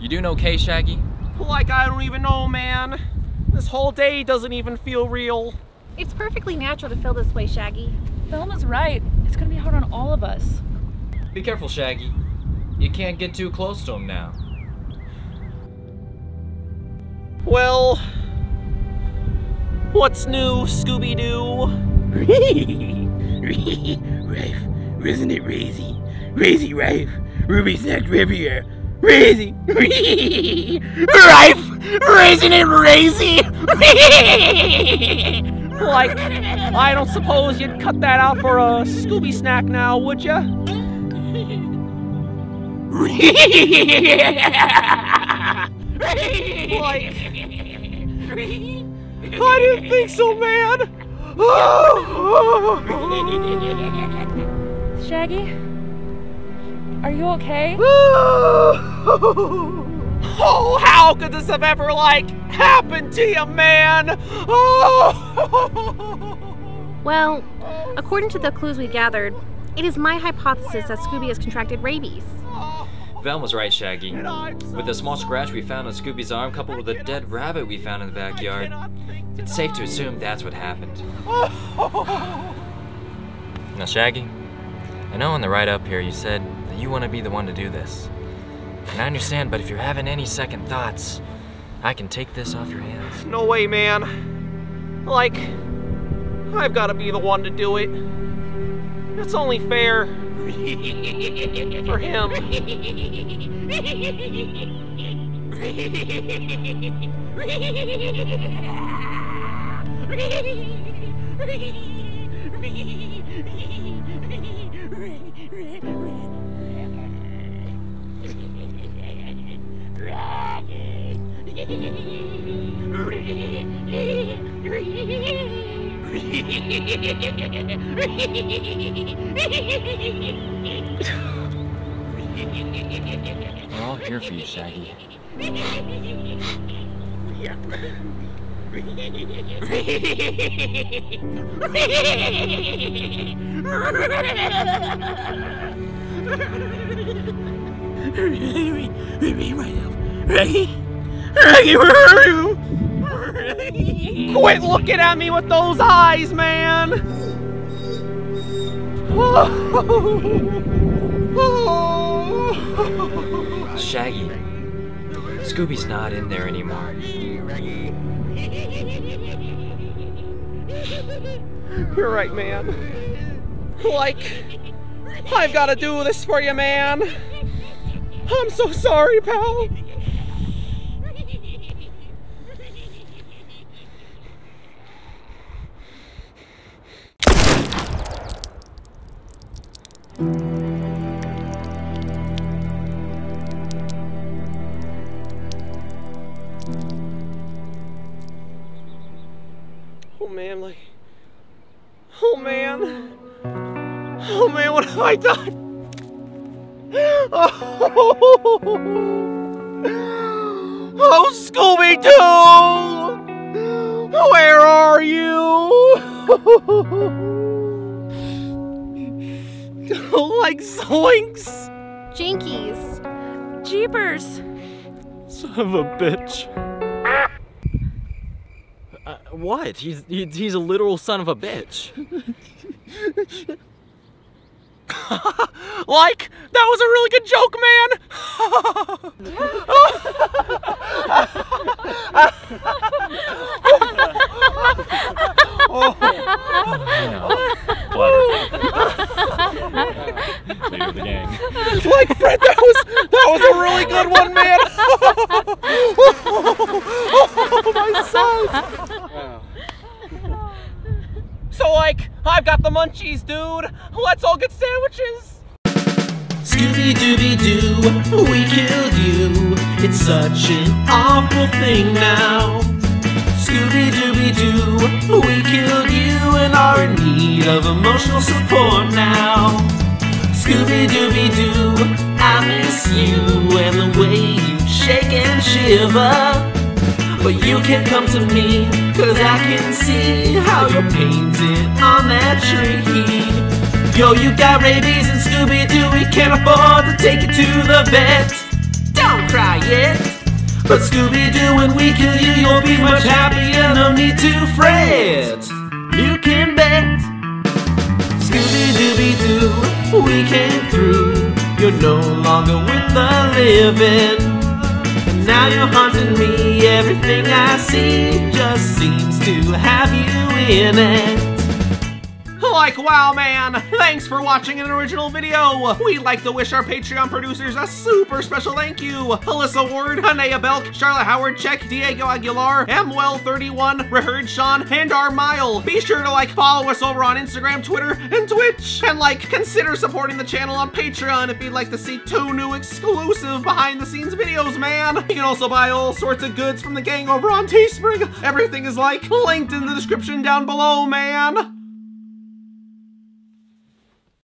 You doing okay, Shaggy? Like, I don't even know, man. This whole day doesn't even feel real. It's perfectly natural to feel this way, Shaggy. Velma's right. It's gonna be hard on all of us. Be careful, Shaggy. You can't get too close to him now. Well, what's new, Scooby Doo? Rafe, isn't it Razy? Razy Rafe, Ruby snacked Riviera. Razy, Rafe, isn't it Razy? Like, I don't suppose you'd cut that out for a Scooby snack now, would ya? Like, I didn't think so, man. Shaggy? Are you okay? Oh, how could this have ever, like, happened to you, man? Oh! Well, according to the clues we gathered, it is my hypothesis that Scooby has contracted rabies. Velma's right, Shaggy. So With the small scratch we found on Scooby's arm coupled with a dead rabbit we found in the backyard, it's safe to assume that's what happened. Now, Shaggy, I know in the write up here you said that you want to be the one to do this. And I understand, but if you're having any second thoughts, I can take this off your hands. No way, man. Like, I've got to be the one to do it. It's only fair for him. We're all here for you, Shaggy. Quit looking at me with those eyes, man! Shaggy, Scooby's not in there anymore. You're right, man. Like, I've got to do this for you, man. I'm so sorry, pal. Man, like, oh man, oh man, what have I done? Oh, oh Scooby Doo, where are you? like zoinks! Jinkies! Jeepers! Son of a bitch. Uh, what? He's, he, he's a literal son of a bitch. like, that was a really good joke, Leader of the gang. man. like, Fred, that was that was a really good one, man. oh, my side. So, like, I've got the munchies, dude. Let's all get sandwiches. Scooby Dooby Doo, we killed you. It's such an awful thing now. Scooby Dooby Doo, we killed you and are in need of emotional support now. Scooby Dooby Doo, I miss you and the way you shake and shiver. But you can come to me, cause I can see how you're painted on that tree. Yo, you got rabies and Scooby Doo, we can't afford to take you to the vet. Don't cry yet. But Scooby Doo, when we kill you, you'll be much happier. No need to fret. You can bet. Scooby Dooby Doo, we came through. You're no longer with the living. Now you're haunting me. Everything I see just seems to have you in it. Like, wow, man! Thanks for watching an original video! We'd like to wish our Patreon producers a super special thank you! Alyssa Ward, Anaiah Belk, Charlotte Howard, Check, Diego Aguilar, MWell31, Rehird Sean, and Armile. Be sure to like, follow us over on Instagram, Twitter, and Twitch! And like, consider supporting the channel on Patreon if you'd like to see two new exclusive behind the scenes videos, man! You can also buy all sorts of goods from the gang over on Teespring. Everything is like linked in the description down below, man!